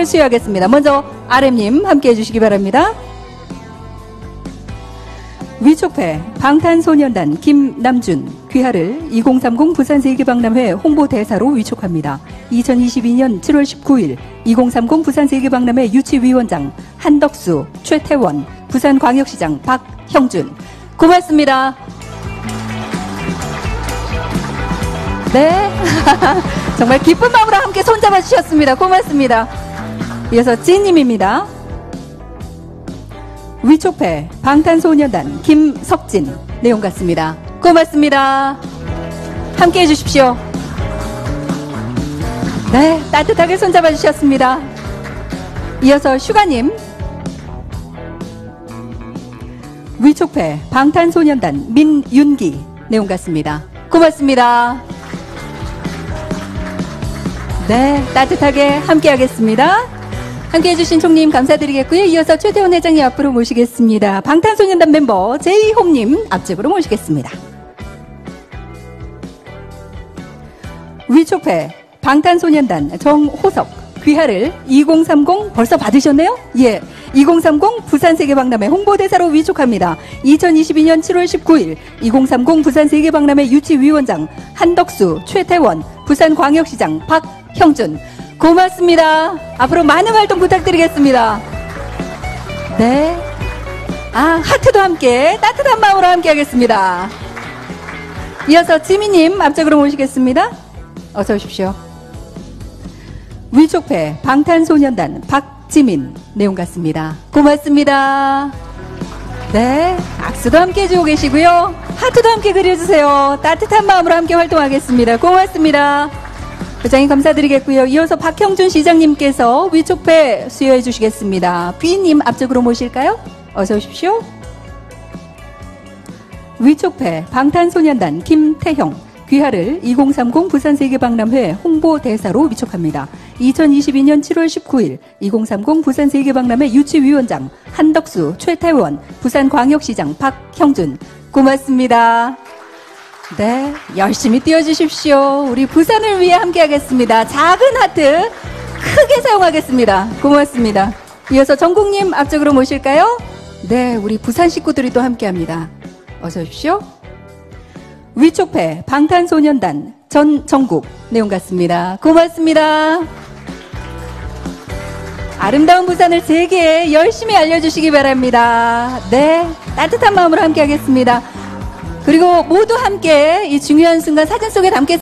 부산을 수여하겠습니다. 먼저 RM님 함께 해주시기 바랍니다. 위촉회 방탄소년단 김남준 귀하를 2030 부산 세계박람회 홍보대사로 위촉합니다. 2022년 7월 19일 2030 부산 세계박람회 유치위원장 한덕수, 최태원, 부산광역시장 박형준 고맙습니다. 네. 정말 기쁜 마음으로 함께 손잡아 주셨습니다. 고맙습니다. 이어서 찐님입니다. 위촉회 방탄소년단 김석진 내용 같습니다. 고맙습니다. 함께 해주십시오. 네, 따뜻하게 손잡아 주셨습니다. 이어서 슈가님 위촉회 방탄소년단 민윤기 내용 같습니다. 고맙습니다. 네, 따뜻하게 함께 하겠습니다. 함께 해 주신 총님 감사드리겠고요. 이어서 최태원 회장님 앞으로 모시겠습니다. 방탄소년단 멤버 제이홈님 앞쪽으로 모시겠습니다. 위촉회 방탄소년단 정호석 귀하를 2030 벌써 받으셨네요? 예. 2030 부산 세계박람회 홍보대사로 위촉합니다. 2022년 7월 19일 2030 부산 세계박람회 유치위원장 한덕수, 최태원, 부산광역시장 박형준 고맙습니다. 앞으로 많은 활동 부탁드리겠습니다. 네. 아, 하트도 함께 따뜻한 마음으로 함께 하겠습니다. 이어서 지미님 앞쪽으로 모시겠습니다. 어서 오십시오. 위촉회 방탄소년단 박지민 내용 같습니다. 고맙습니다. 네, 악수도 함께 해주고 계시고요. 하트도 함께 그려주세요. 따뜻한 마음으로 함께 활동하겠습니다. 고맙습니다. 회장님 감사드리겠고요. 이어서 박형준 시장님께서 위촉회 수여해 주시겠습니다. 비님 앞쪽으로 모실까요? 어서 오십시오. 위촉회 방탄소년단 김태형 귀하를 2030 부산세계박람회 홍보대사로 위촉합니다. 2022년 7월 19일 2030 부산세계박람회 유치위원장 한덕수, 최태원, 부산광역시장 박형준 고맙습니다. 네, 열심히 뛰어주십시오. 우리 부산을 위해 함께하겠습니다. 작은 하트 크게 사용하겠습니다. 고맙습니다. 이어서 전국님 앞쪽으로 모실까요? 네, 우리 부산 식구들이 또 함께합니다. 어서 오십시오. 위촉회 방탄소년단 전정국 내용 같습니다. 고맙습니다. 아름다운 부산을 세계에 열심히 알려주시기 바랍니다. 네, 따뜻한 마음으로 함께 하겠습니다. 그리고 모두 함께 이 중요한 순간 사진 속에 담겠습니다.